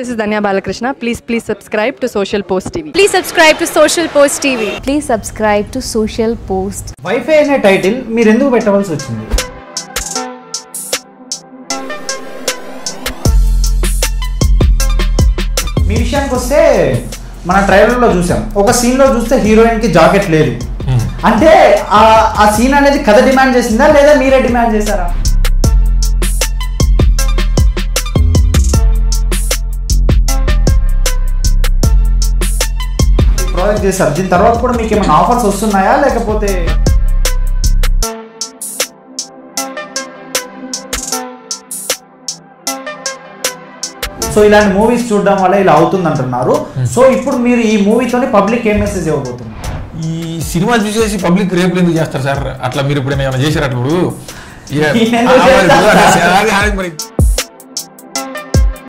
This is Dhanya Balakrishna please please subscribe to social post TV please subscribe to social post TV please subscribe to social post wifi అనే title మీరు ఎందుకు పెట్టవలసి వచ్చింది? మీ విషయానికి వస్తే మన ట్రైలర్లో చూసాం. ఒక సీన్లో చూస్తే హీరోయిన్కి జాకెట్ లేదు. Hmm. అంటే ఆ సీన్ అనేది కథ డిమాండ్ చేసిందా లేదా మీరే డిమాండ్ చేశారా? ప్రాజెక్ట్ చేశారు దీని తర్వాత కూడా మీకు ఏమైనా ఆఫర్స్ వస్తున్నాయా లేకపోతే సో ఇలాంటి మూవీస్ చూడడం వల్ల ఇలా అవుతుంది అంటున్నారు సో ఇప్పుడు మీరు ఈ మూవీతోని పబ్లిక్ ఏం మెసేజ్ ఇవ్వబోతున్నారు ఈ సినిమా చూసేసి పబ్లిక్ రేపు ఎందుకు చేస్తారు సార్ అట్లా మీరు ఇప్పుడు ఏమైనా చేశారు అట్లా మరి